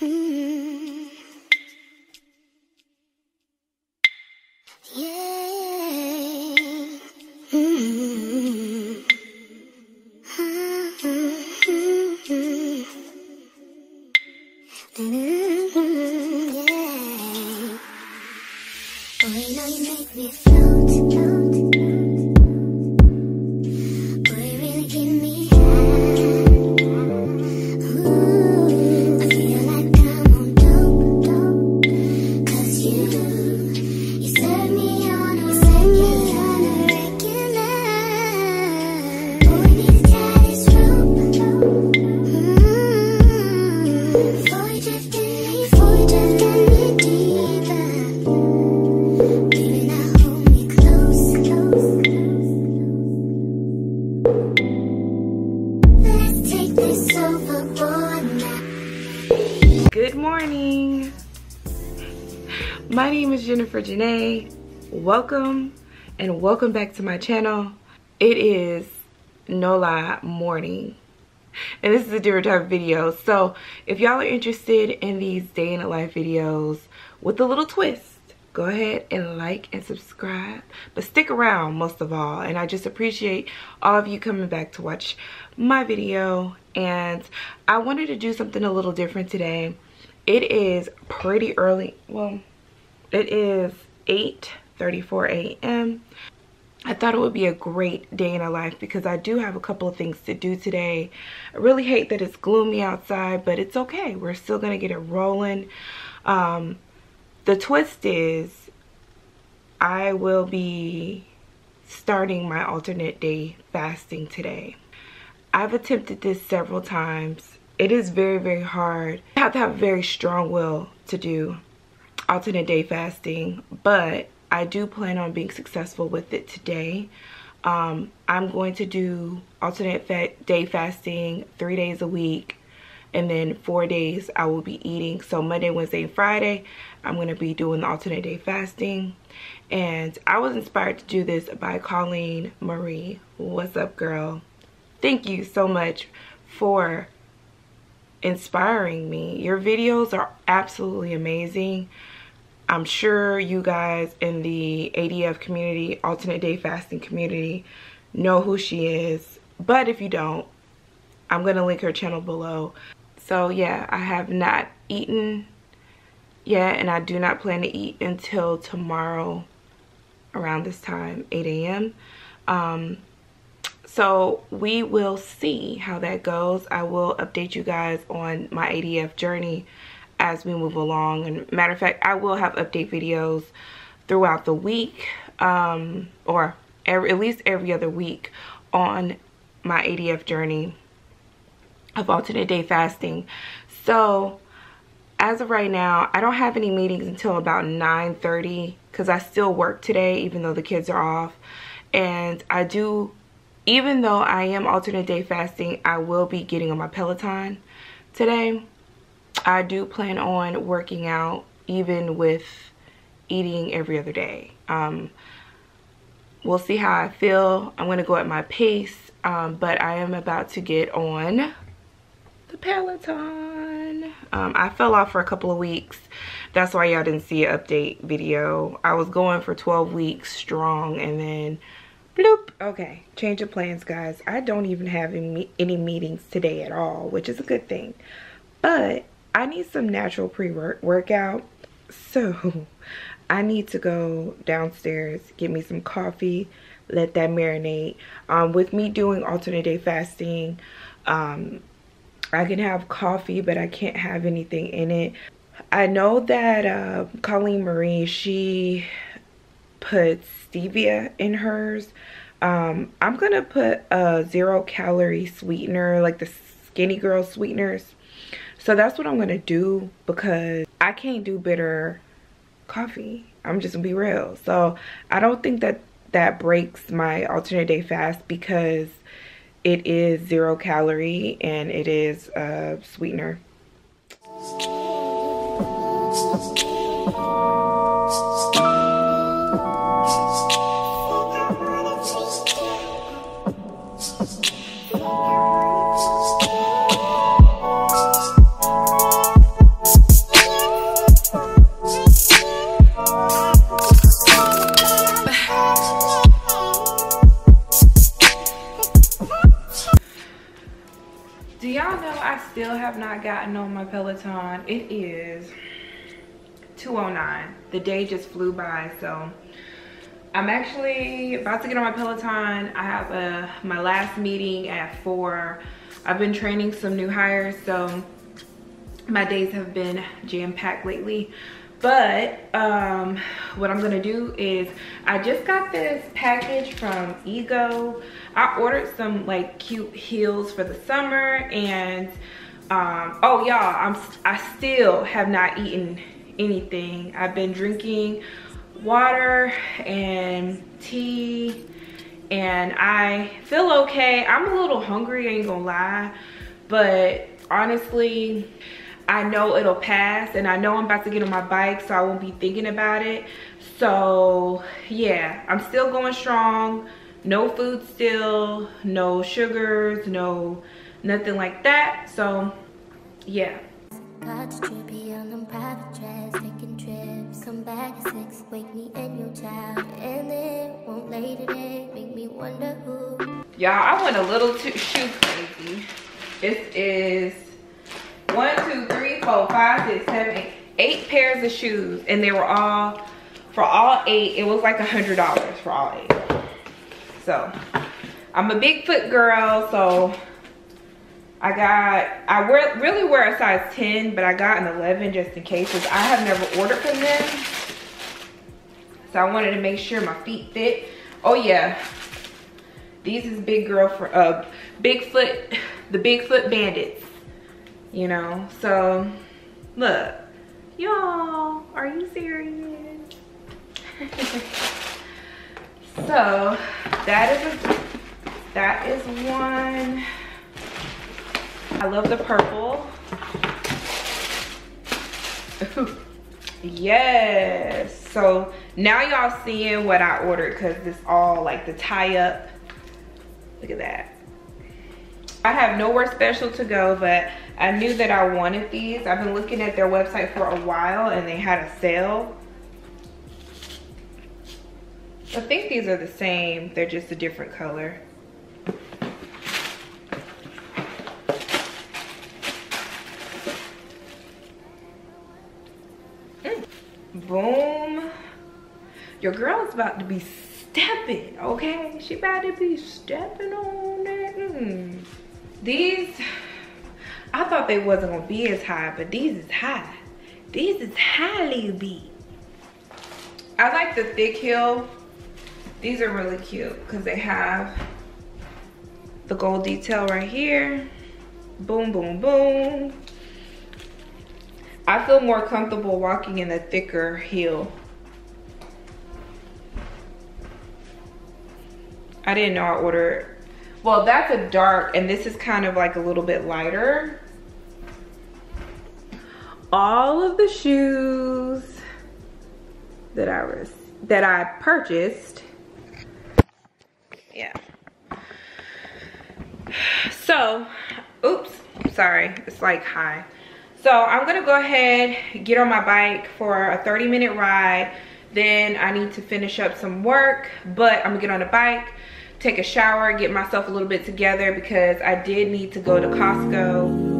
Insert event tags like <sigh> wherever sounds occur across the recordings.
Mm. <laughs> Jennifer Jhené. Welcome and welcome back to my channel. It is no lie morning. And this is a different type of video. So if y'all are interested in these day in a life videos with a little twist, go ahead and like and subscribe. But stick around most of all. And I just appreciate all of you coming back to watch my video. And I wanted to do something a little different today. It is pretty early. Well, it is 8.34 a.m. I thought it would be a great day in a life because I do have a couple of things to do today. I really hate that it's gloomy outside, but it's okay. We're still going to get it rolling. Um, the twist is I will be starting my alternate day fasting today. I've attempted this several times. It is very, very hard. You have to have a very strong will to do alternate day fasting, but I do plan on being successful with it today. Um, I'm going to do alternate fa day fasting three days a week and then four days I will be eating. So Monday, Wednesday, and Friday, I'm going to be doing the alternate day fasting. And I was inspired to do this by Colleen Marie. What's up, girl? Thank you so much for inspiring me. Your videos are absolutely amazing. I'm sure you guys in the ADF community, alternate day fasting community, know who she is. But if you don't, I'm going to link her channel below. So yeah, I have not eaten yet and I do not plan to eat until tomorrow around this time, 8 a.m. Um, so we will see how that goes. I will update you guys on my ADF journey as we move along. And matter of fact, I will have update videos throughout the week um, or every, at least every other week on my ADF journey of alternate day fasting. So as of right now, I don't have any meetings until about 9.30 because I still work today even though the kids are off. And I do, even though I am alternate day fasting, I will be getting on my Peloton today. I do plan on working out even with eating every other day. Um, we'll see how I feel. I'm going to go at my pace, um, but I am about to get on the Peloton. Um, I fell off for a couple of weeks. That's why y'all didn't see an update video. I was going for 12 weeks strong and then bloop. Okay, change of plans, guys. I don't even have any, any meetings today at all, which is a good thing. But I need some natural pre-workout. So <laughs> I need to go downstairs, get me some coffee, let that marinate. Um, with me doing alternate day fasting, um, I can have coffee, but I can't have anything in it. I know that uh, Colleen Marie, she puts stevia in hers. Um, I'm going to put a zero calorie sweetener, like the Skinny Girl sweeteners. So that's what I'm to do because I can't do bitter coffee. I'm just to be real. So I don't think that that breaks my alternate day fast because it is zero calorie and it is a sweetener. Peloton. It is 209. The day just flew by, so I'm actually about to get on my Peloton. I have a, my last meeting at four. I've been training some new hires, so my days have been jam-packed lately. But um, what I'm gonna do is, I just got this package from Ego. I ordered some like cute heels for the summer and um, oh y'all, I'm I still have not eaten anything. I've been drinking water and tea and I feel okay. I'm a little hungry, ain't gonna lie, but honestly, I know it'll pass and I know I'm about to get on my bike so I won't be thinking about it. So yeah, I'm still going strong. No food still, no sugars, no nothing like that. So yeah. Got trippy on them private jets, taking trips. Come back at six, wake me and your child. And then won't lay today, make me wonder who. Y'all, I went a little too shoe crazy. This is one, two, three, four, five, six, seven, eight. Eight pairs of shoes. And they were all, for all eight, it was like a hundred dollars for all eight. So, I'm a big foot girl, so I got, I wear, really wear a size 10, but I got an 11 just in case, because I have never ordered from them. So I wanted to make sure my feet fit. Oh yeah, these is big girl for, uh, Bigfoot, <laughs> the Bigfoot Bandits, you know? So, look, y'all, are you serious? <laughs> so, that is a, that is one. I love the purple. <laughs> yes. So now y'all seeing what I ordered because it's all like the tie up. Look at that. I have nowhere special to go, but I knew that I wanted these. I've been looking at their website for a while and they had a sale. I think these are the same. They're just a different color. Boom. Your girl's about to be stepping okay? She about to be stepping on that mm. these i thought they wasn't gonna be as high but these is high. These is highly beat i like the thick heel. These are really cute because they have the gold detail right here. Boom boom boom I feel more comfortable walking in a thicker heel. I didn't know I ordered, well that's a dark and this is kind of like a little bit lighter. All of the shoes that I was, that I purchased, yeah. So, oops, sorry, it's like high. So I'm gonna go ahead, get on my bike for a 30 minute ride. Then I need to finish up some work, but I'm gonna get on the bike, take a shower, get myself a little bit together because I did need to go to Costco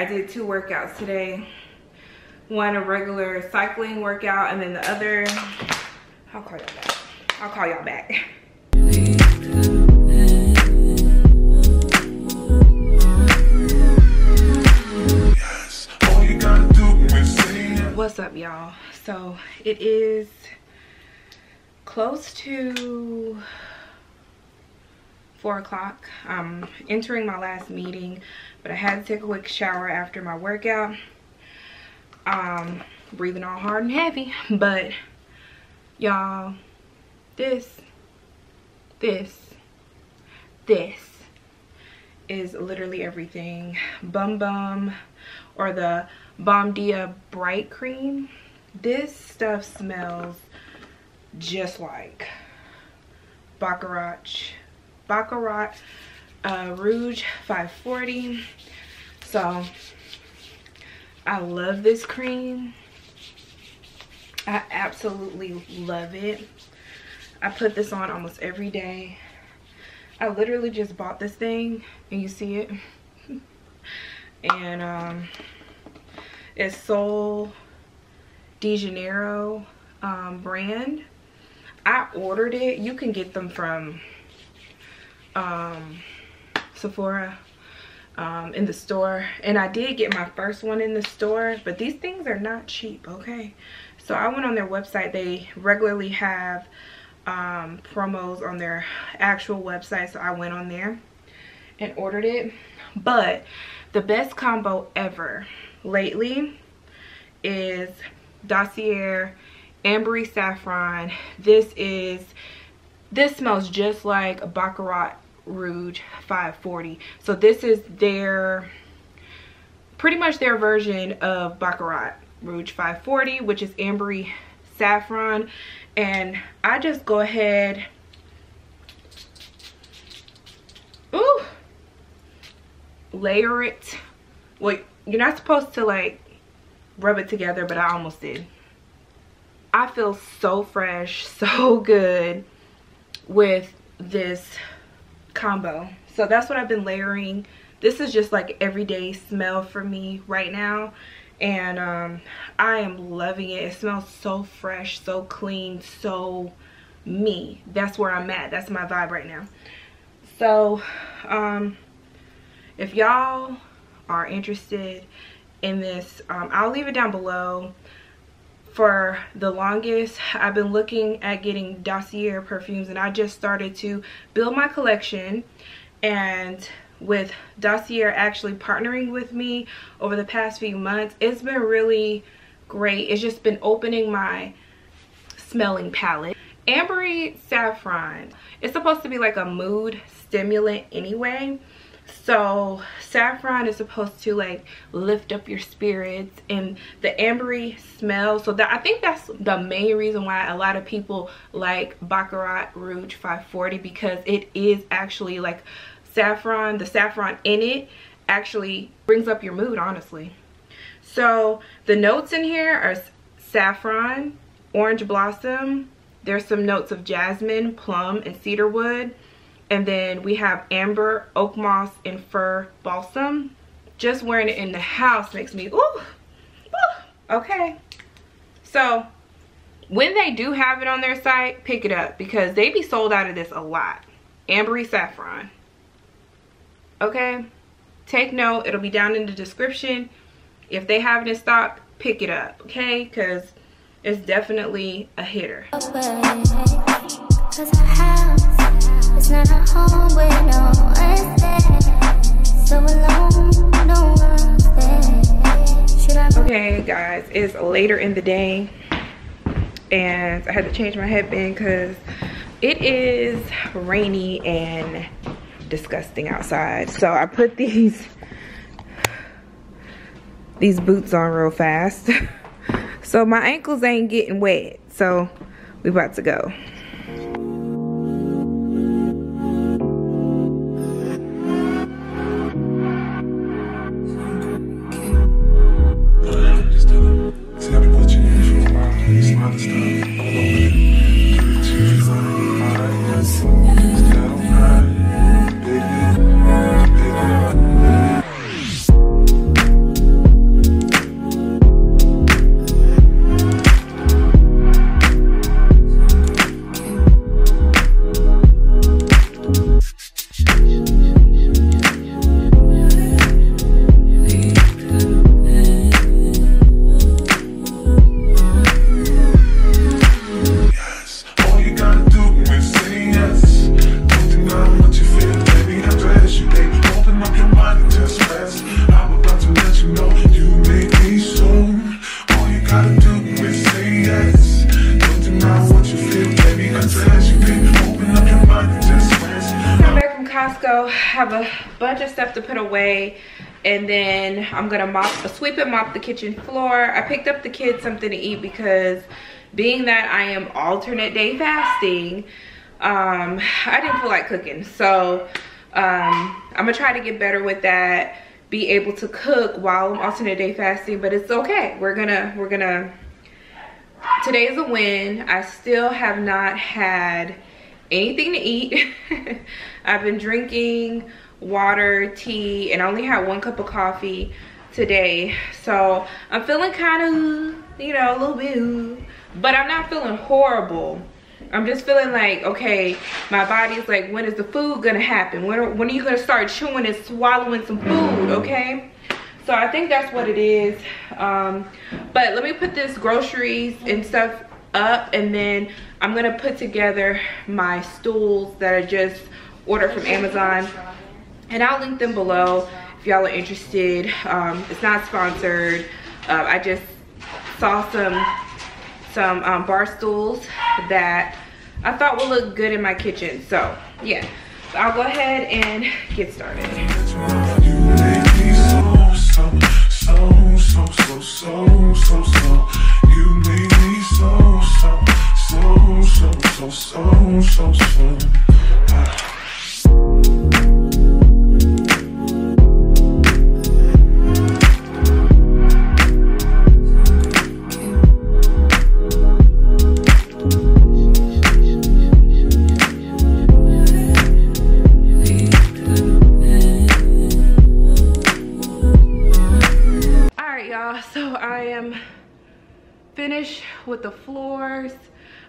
I did two workouts today. One a regular cycling workout and then the other, I'll call y'all back. I'll call y'all back. What's up y'all? So it is close to four o'clock i'm entering my last meeting but i had to take a quick shower after my workout um breathing all hard and heavy but y'all this, this, this is literally everything. Bum Bum or the Bom Dia Bright Cream. This stuff smells just like Baccarat, Baccarat uh, Rouge 540. So I love this cream. I absolutely love it. I put this on almost every day. I literally just bought this thing and you see it. <laughs> and um, it's Sol de Janeiro um, brand. I ordered it. You can get them from um, Sephora um, in the store. And I did get my first one in the store. But these things are not cheap, okay? So I went on their website. They regularly have um, promos on their actual website. So I went on there and ordered it. But the best combo ever lately is Dossier Ambery Saffron. This is, this smells just like Baccarat Rouge 540. So this is their, pretty much their version of Baccarat Rouge 540, which is Ambery Saffron. And I just go ahead, ooh, layer it. Well, you're not supposed to like rub it together, but I almost did. I feel so fresh, <laughs> so good with this combo. So that's what I've been layering. This is just like everyday smell for me right now. And um, I am loving it. It smells so fresh, so clean, so me. That's where I'm at. That's my vibe right now. So um, if y'all are interested in this, um, I'll leave it down below for the longest i've been looking at getting dossier perfumes and i just started to build my collection. And with dossier actually partnering with me over the past few months it's been really great. It's just been opening my smelling palette. Ambery saffron. It's supposed to be like a mood stimulant anyway so saffron is supposed to like lift up your spirits and the ambery smell. So that i think that's the main reason why a lot of people like baccarat rouge 540 because it is actually like saffron the saffron in it actually brings up your mood honestly. So the notes in here are saffron orange blossom. There's some notes of jasmine plum and cedarwood and then we have amber, oak moss, and fir balsam. Just wearing it in the house makes me, ooh, ooh okay. So when they do have it on their site, pick it up because they be sold out of this a lot. Ambery Saffron. Okay? Take note. It'll be down in the description. If they have it in stock, pick it up. Okay? Because it's definitely a hitter. Okay, guys, it's later in the day, and I had to change my headband because it is rainy and disgusting outside. So I put these these boots on real fast. <laughs> so my ankles ain't getting wet. So we about to go. Costco, have a bunch of stuff to put away and then I'm gonna mop, sweep and mop the kitchen floor. I picked up the kids something to eat because being that I am alternate day fasting, um, I didn't feel like cooking. So um, I'm gonna try to get better with that, be able to cook while I'm alternate day fasting, but it's okay. We're gonna, we're gonna, today is a win. I still have not had anything to eat. <laughs> I've been drinking water, tea, and I only had one cup of coffee today. So I'm feeling kind of, you know, a little bit, but I'm not feeling horrible. I'm just feeling like, okay, my body's like, when is the food gonna happen? When are, when are you gonna start chewing and swallowing some food, okay? So I think that's what it is. Um, but let me put this groceries and stuff up and then I'm gonna put together my stools that I just ordered from Amazon and I'll link them below if y'all are interested. Um, it's not sponsored. Uh, I just saw some some um, bar stools that I thought would look good in my kitchen. So yeah, so I'll go ahead and get started. So, so, so, so, so. All right, y'all, so I am finished with the floors.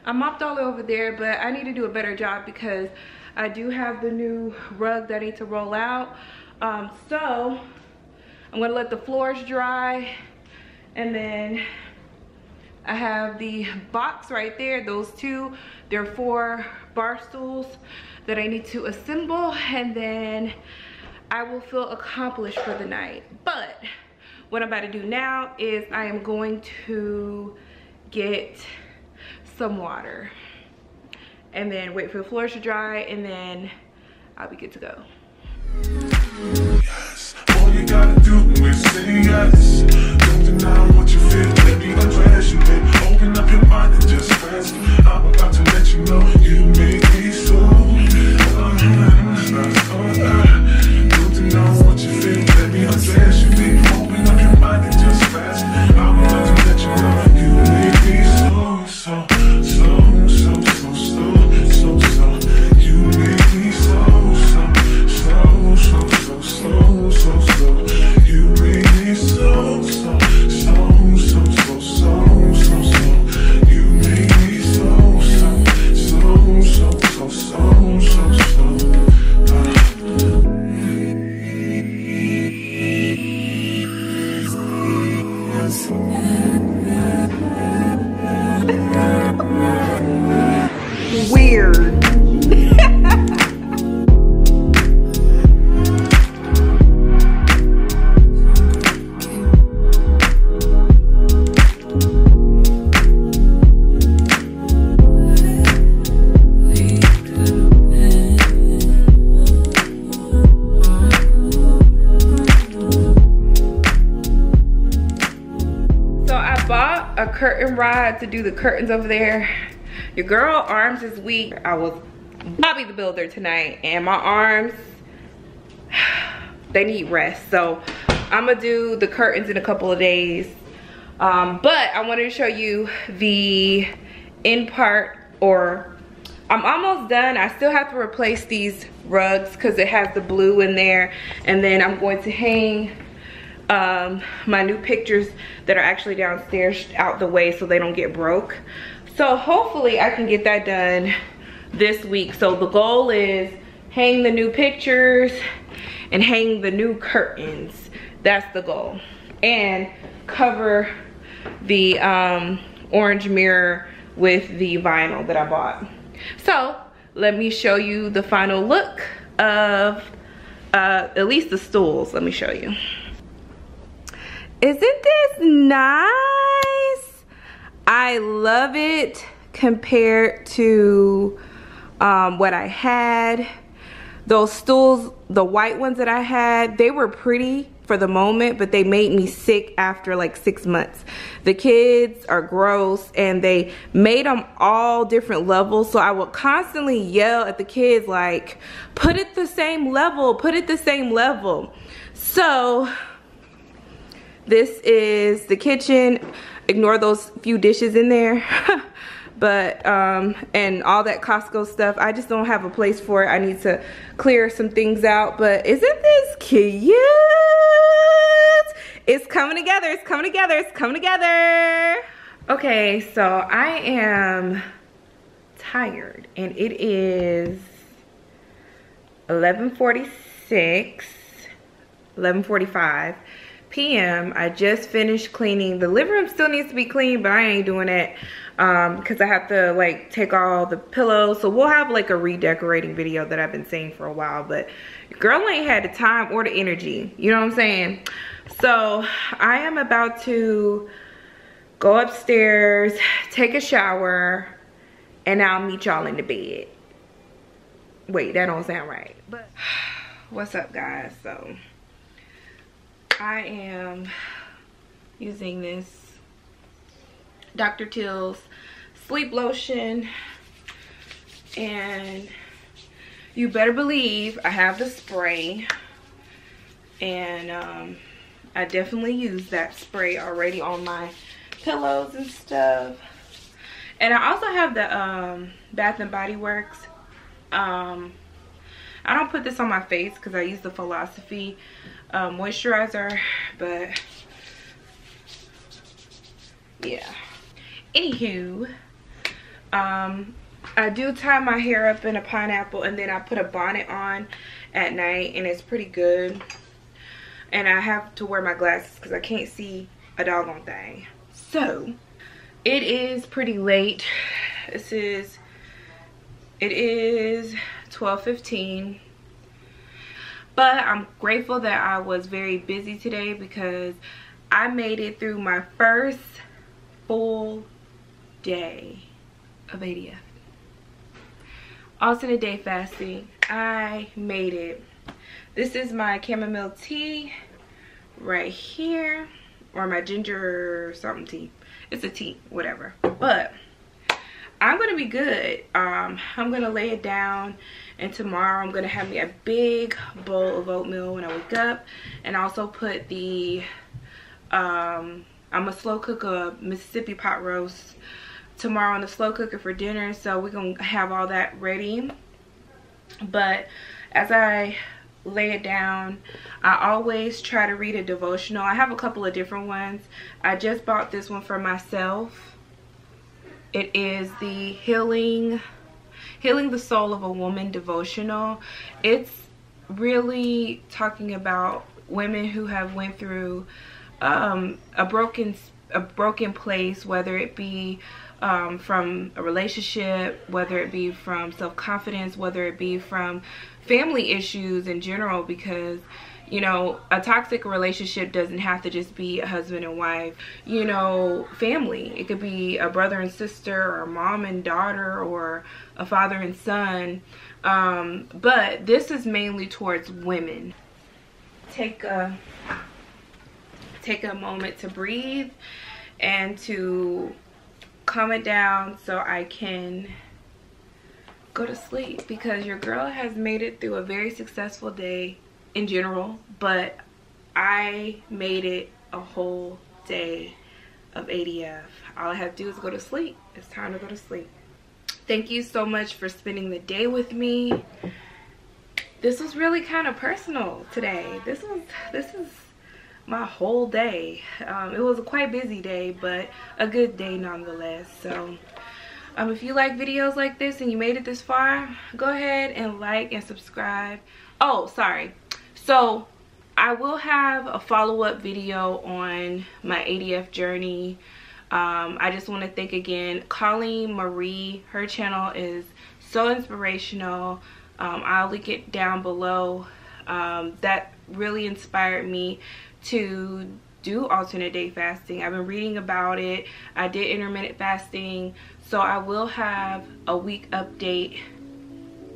I mopped all over there, but I need to do a better job because I do have the new rug that I need to roll out. Um, so I'm gonna let the floors dry and then I have the box right there, those two. They're four bar stools that I need to assemble and then I will feel accomplished for the night. But what I'm about to do now is I am going to get some water and then wait for the floors to dry and then I'll be good to go. Yes. All you gotta do is say yes. Don't deny what you feel. Open up your mind and just rest. I'm about to let you know you me so. To do the curtains over there. Your girl arms is weak. I was Bobby the Builder tonight and my arms, <sighs> they need rest. So I'm gonna do the curtains in a couple of days. Um, but I wanted to show you the in part or I'm almost done. I still have to replace these rugs because it has the blue in there. And then I'm going to hang um, my new pictures that are actually downstairs out the way so they don't get broke. So hopefully I can get that done this week. So the goal is hang the new pictures and hang the new curtains. That's the goal. And cover the um, orange mirror with the vinyl that I bought. So let me show you the final look of uh, at least the stools. Let me show you. Isn't this nice? I love it compared to um, what I had. those stools, the white ones that I had, they were pretty for the moment, but they made me sick after like six months. The kids are gross and they made them all different levels. So I would constantly yell at the kids like, put it the same level, put it the same level. So this is the kitchen. Ignore those few dishes in there. <laughs> but um and all that costco stuff. I just don't have a place for it. I need to clear some things out. But isn't this cute? It's coming together. It's coming together. It's coming together. Okay so i am tired and it is 11:46 11:45 p.m. I just finished cleaning. The living room still needs to be cleaned, but I ain't doing it um because i have to like take all the pillows. So we'll have like a redecorating video that i've been saying for a while but girl ain't had the time or the energy. You know what i'm saying? So i am about to go upstairs take a shower and i'll meet y'all in the bed. Wait that don't sound right. But <sighs> what's up guys? So i am using this Dr. Teal's sleep lotion. And you better believe I have the spray. And um, I definitely use that spray already on my pillows and stuff. And I also have the um, Bath and Body Works. Um, I don't put this on my face because I use the Philosophy uh, moisturizer. But yeah. Anywho um i do tie my hair up in a pineapple and then i put a bonnet on at night and it's pretty good. And i have to wear my glasses because i can't see a doggone thing. So it is pretty late. This is it is 12:15. but i'm grateful that i was very busy today because i made it through my first full day of ADF. Alternate day fasting. I made it. This is my chamomile tea right here. Or my ginger something tea. It's a tea, whatever. But I'm gonna be good. Um, I'm gonna lay it down and tomorrow I'm gonna have me a big bowl of oatmeal when I wake up. And also put the um, I'm gonna slow cook a Mississippi pot roast tomorrow in the slow cooker for dinner. So we're gonna have all that ready. But as I lay it down I always try to read a devotional. I have a couple of different ones. I just bought this one for myself. It is the healing healing the soul of a woman devotional it's really talking about women who have went through um, a broken a broken place whether it be um, from a relationship, whether it be from self-confidence, whether it be from family issues in general because you know a toxic relationship doesn't have to just be a husband and wife. You know family. It could be a brother and sister or mom and daughter or a father and son. Um, but this is mainly towards women. Take a take a moment to breathe and to calm it down so I can go to sleep because your girl has made it through a very successful day in general but I made it a whole day of ADF all I have to do is go to sleep it's time to go to sleep thank you so much for spending the day with me this was really kind of personal today this was this is my whole day. Um, it was a quite busy day, but a good day nonetheless. So um, if you like videos like this and you made it this far, go ahead and like and subscribe. Oh, sorry. So I will have a follow-up video on my ADF journey. Um, I just want to thank again Colleen Marie. Her channel is so inspirational. Um, I'll link it down below. Um, that really inspired me to do alternate day fasting. I've been reading about it. I did intermittent fasting. So I will have a week update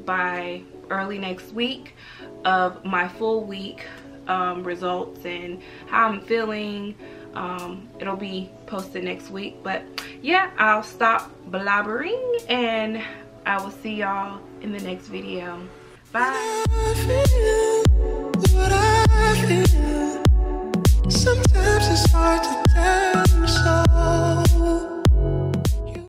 by early next week of my full week um, results and how I'm feeling. Um, it'll be posted next week. But yeah, I'll stop blabbering and I will see y'all in the next video. Bye.